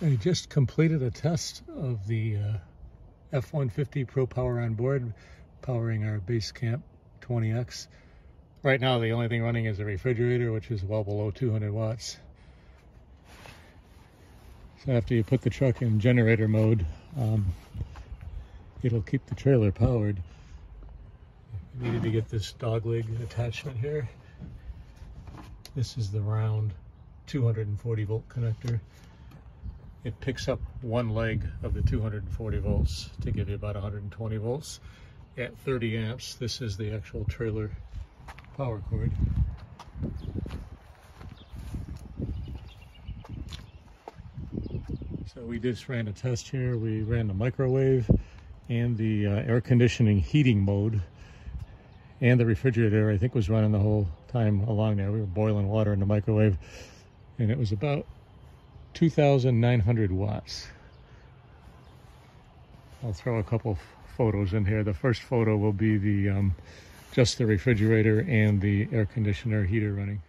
I just completed a test of the uh, F-150 Pro Power on board, powering our Basecamp 20X. Right now, the only thing running is a refrigerator, which is well below 200 watts. So after you put the truck in generator mode, um, it'll keep the trailer powered. needed to get this dog leg attachment here. This is the round 240 volt connector it picks up one leg of the 240 volts to give you about 120 volts. At 30 amps, this is the actual trailer power cord. So we just ran a test here. We ran the microwave and the uh, air conditioning heating mode and the refrigerator I think was running the whole time along there. We were boiling water in the microwave and it was about 2,900 watts. I'll throw a couple photos in here. The first photo will be the um, just the refrigerator and the air conditioner heater running.